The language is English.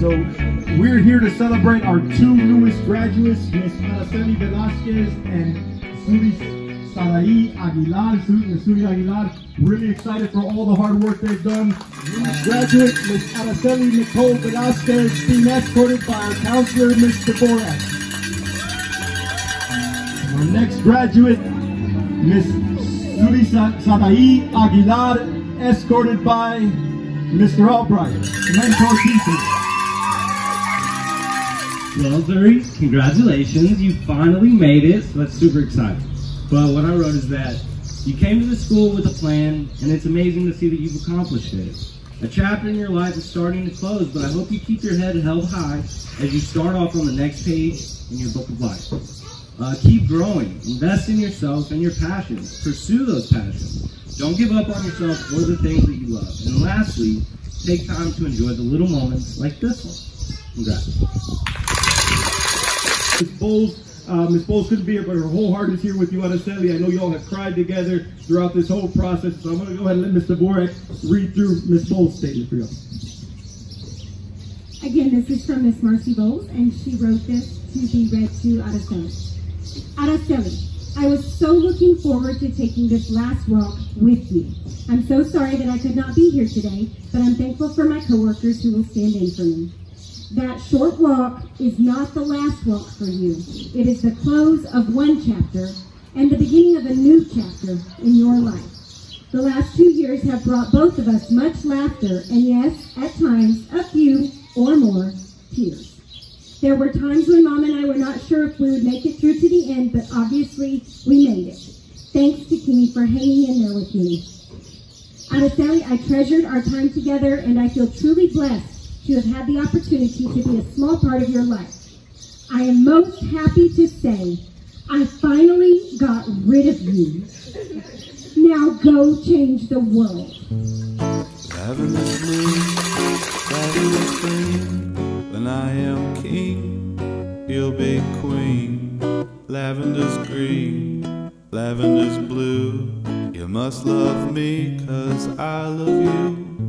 we're here to celebrate our two newest graduates, Miss Araceli Velazquez and Zuri Sarai Aguilar. Zuri Zuri Aguilar. Really excited for all the hard work they've done. Graduate Miss Araceli Nicole Velazquez being escorted by our counselor, Mr. Borak. Our next graduate, Miss Zuri Sarai Aguilar, escorted by Mr. Albright, mentor teacher. Well, Zuri, congratulations. You finally made it, so that's super exciting. But what I wrote is that you came to the school with a plan, and it's amazing to see that you've accomplished it. A chapter in your life is starting to close, but I hope you keep your head held high as you start off on the next page in your book of life. Uh, keep growing. Invest in yourself and your passions. Pursue those passions. Don't give up on yourself or the things that you love. And lastly, take time to enjoy the little moments like this one. Congrats. Ms. Bowles, uh, Ms. Bowles couldn't be here, but her whole heart is here with you, Araceli. I know y'all have cried together throughout this whole process, so I'm going to go ahead and let Mr. Borak read through Ms. Bowles' statement for y'all. Again, this is from Miss Marcy Bowles, and she wrote this to be read to Araceli. Araceli, I was so looking forward to taking this last walk with you. I'm so sorry that I could not be here today, but I'm thankful for my coworkers who will stand in for me. That short walk is not the last walk for you. It is the close of one chapter and the beginning of a new chapter in your life. The last two years have brought both of us much laughter and yes, at times, a few or more tears. There were times when Mom and I were not sure if we would make it through to the end, but obviously we made it. Thanks to Kimi for hanging in there with me. Araceli, I treasured our time together and I feel truly blessed to have had the opportunity to be a small part of your life. I am most happy to say I finally got rid of you. Now go change the world. When I am king, you'll be queen. Lavender's green, lavender's blue. You must love me, cause I love you.